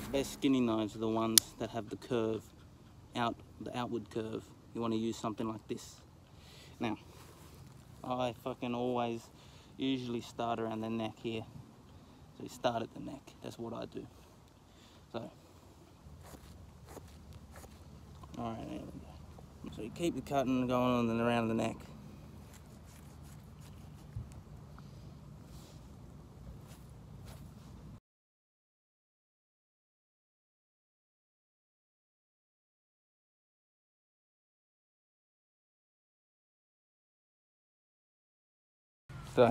best skinning knives are the ones that have the curve out, the outward curve. You want to use something like this. Now, I fucking always usually start around the neck here. So you start at the neck. That's what I do. So, all right, there we go. So you keep the cutting going on and around the neck. So,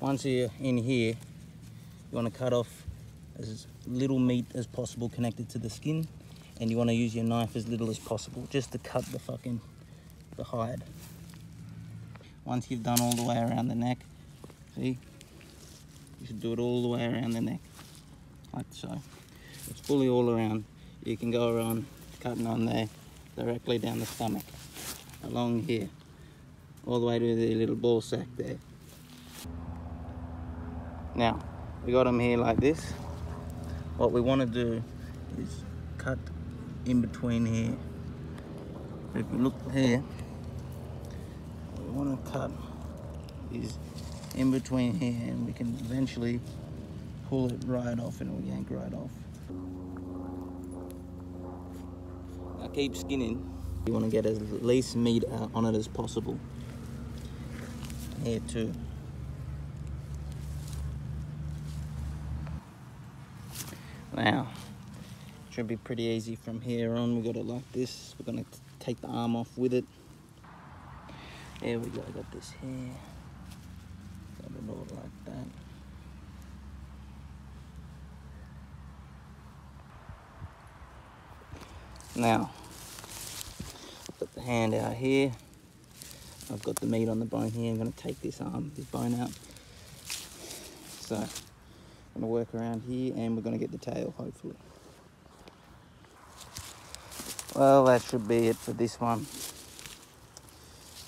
once you're in here, you want to cut off as little meat as possible connected to the skin, and you want to use your knife as little as possible just to cut the fucking the hide. Once you've done all the way around the neck, see, you should do it all the way around the neck, like so. It's fully all around. You can go around cutting on there, directly down the stomach, along here all the way to the little ball sack there. Now, we got them here like this. What we want to do is cut in between here. If you look here, we want to cut is in between here and we can eventually pull it right off and it'll yank right off. Now keep skinning. You want to get as least meat on it as possible here too. Now, should be pretty easy from here on. We got it like this. We're gonna take the arm off with it. There we go, got this here. Got it all like that. Now, put the hand out here. I've got the meat on the bone here. I'm going to take this arm, this bone out. So I'm going to work around here and we're going to get the tail, hopefully. Well, that should be it for this one.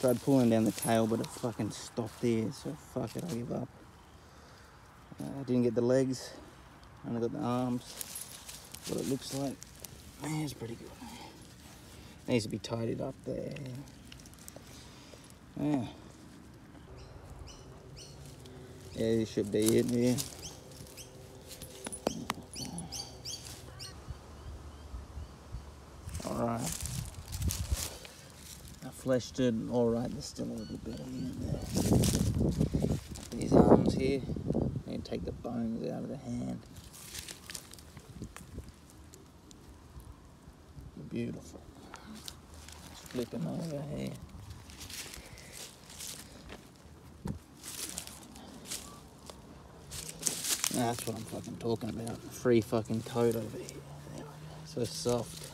Tried pulling down the tail, but it fucking stopped there. So fuck it, I give up. Uh, I didn't get the legs. Only got the arms. What it looks like. Man, it's pretty good. Needs to be tidied up there. Eh. Yeah. Yeah, this should be it, yeah. Alright. I fleshed it alright, there's still a little bit in there. These arms here, and take the bones out of the hand. Beautiful. Flipping over here. That's what I'm fucking talking about. Free fucking coat over here. So soft.